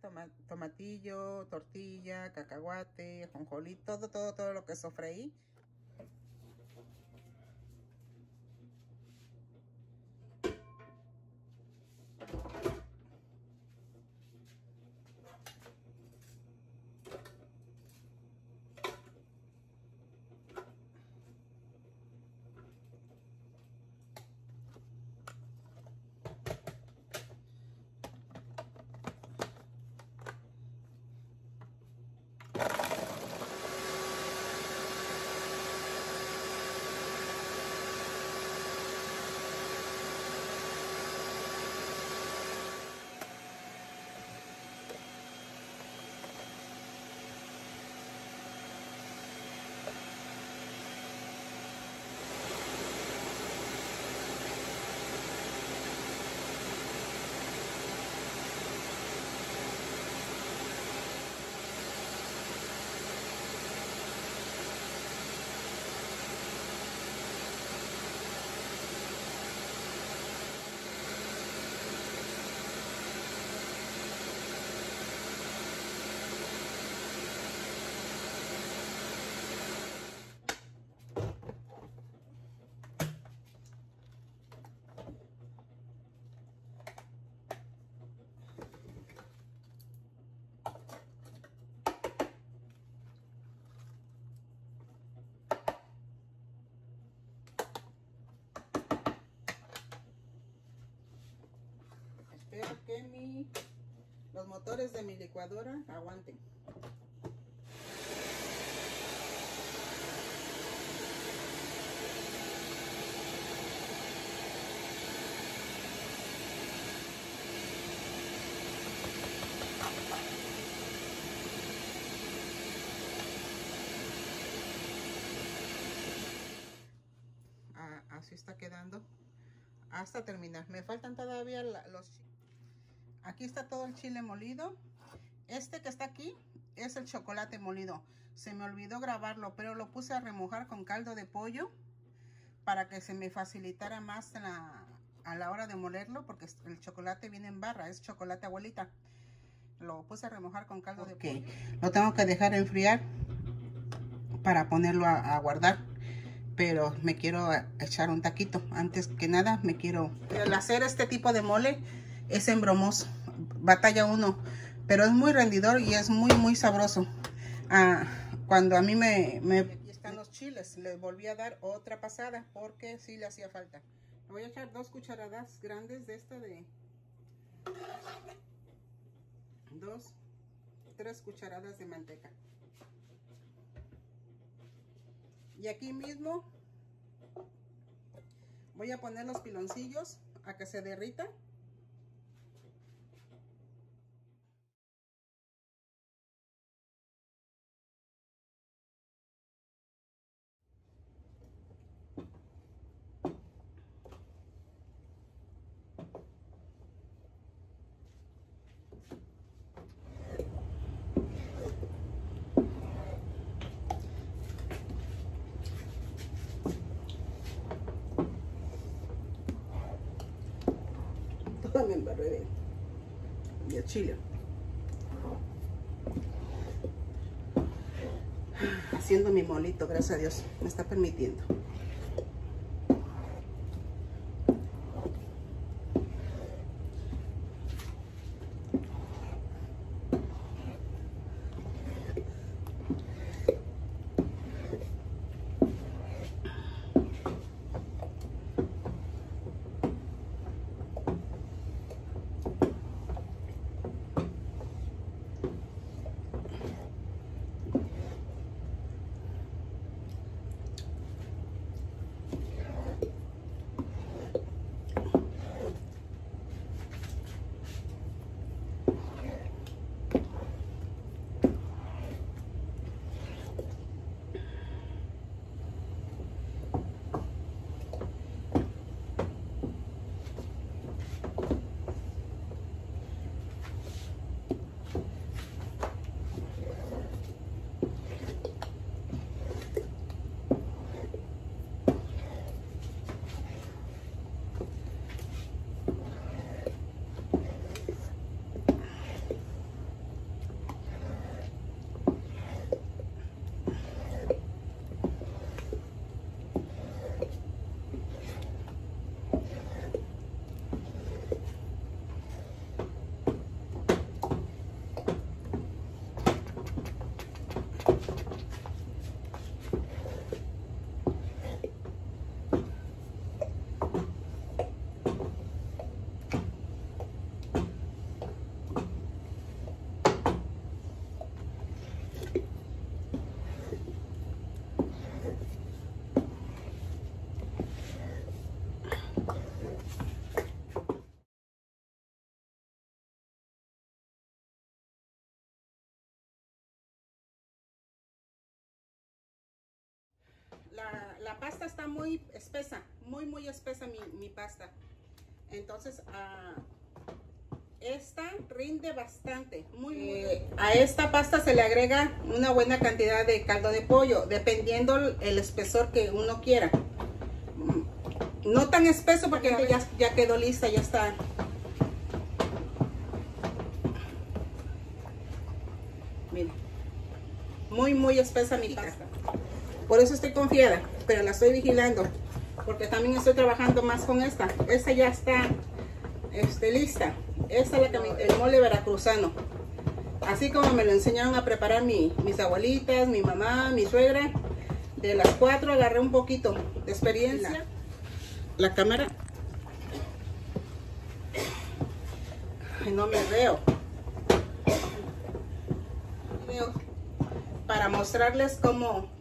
tomate, tomatillo, tortilla, cacahuate, jonjolí, todo, todo, todo lo que sofreí. Espero que mi, los motores de mi licuadora aguanten. Ah, así está quedando hasta terminar. Me faltan todavía los Aquí está todo el chile molido. Este que está aquí es el chocolate molido. Se me olvidó grabarlo, pero lo puse a remojar con caldo de pollo para que se me facilitara más a la hora de molerlo, porque el chocolate viene en barra, es chocolate abuelita. Lo puse a remojar con caldo de pollo. Lo tengo que dejar enfriar para ponerlo a, a guardar pero me quiero echar un taquito. Antes que nada, me quiero... El hacer este tipo de mole es embromoso, batalla uno, pero es muy rendidor y es muy, muy sabroso. Ah, cuando a mí me, me... Aquí están los chiles, les volví a dar otra pasada porque sí le hacía falta. Le voy a echar dos cucharadas grandes de esta de... Dos, tres cucharadas de manteca. Y aquí mismo voy a poner los piloncillos a que se derrita. Embarré de, de chile. Haciendo mi molito, gracias a Dios, me está permitiendo. La, la pasta está muy espesa, muy, muy espesa mi, mi pasta. Entonces, ah, esta rinde bastante. Muy, muy eh, a esta pasta se le agrega una buena cantidad de caldo de pollo, dependiendo el espesor que uno quiera. No tan espeso porque ya, ya quedó lista, ya está. Mira, muy, muy espesa mi pasta. Por eso estoy confiada, pero la estoy vigilando. Porque también estoy trabajando más con esta. Esta ya está este, lista. Esta es la que el mole veracruzano. Así como me lo enseñaron a preparar mi, mis abuelitas, mi mamá, mi suegra. De las cuatro agarré un poquito de experiencia. La, cámara. no me veo. Para mostrarles cómo.